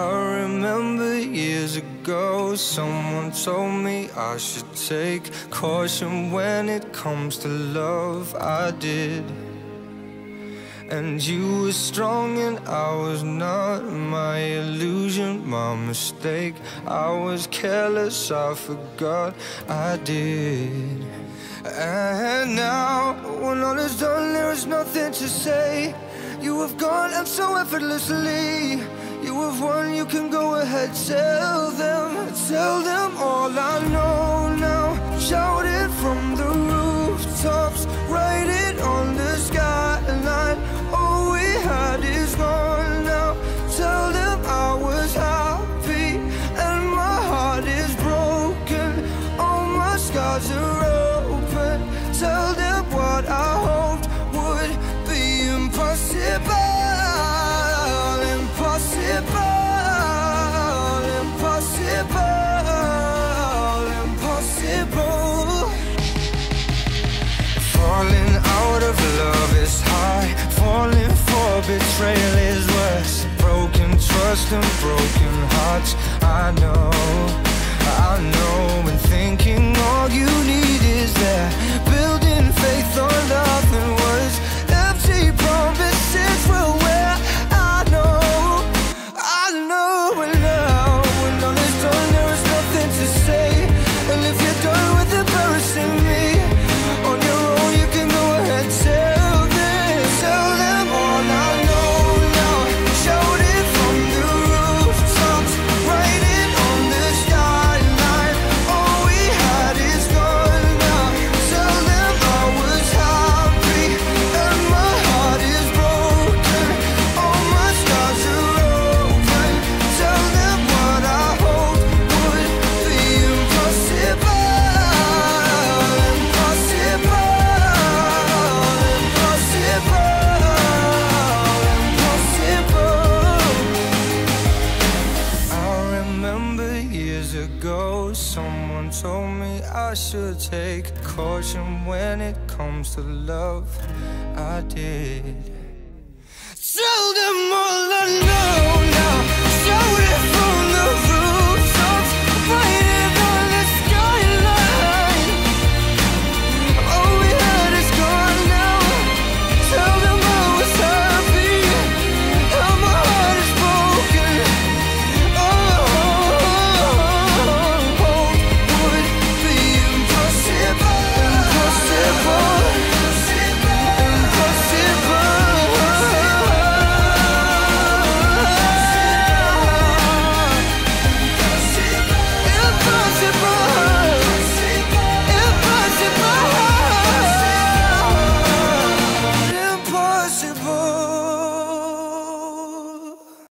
remember years ago, someone told me I should take caution when it comes to love. I did. And you were strong and I was not my illusion, my mistake. I was careless, I forgot I did. And now, when all is done, there is nothing to say. You have gone and so effortlessly. You have won, you can go ahead, tell them, tell them all I know now. Shout it from the rooftops, write it on the skyline. All we had is gone now. Tell them I was happy and my heart is broken. All my scars are open. Tell them what I and broken hearts. I know, I know. Ago, someone told me I should take caution when it comes to love. I did. Tell them all I know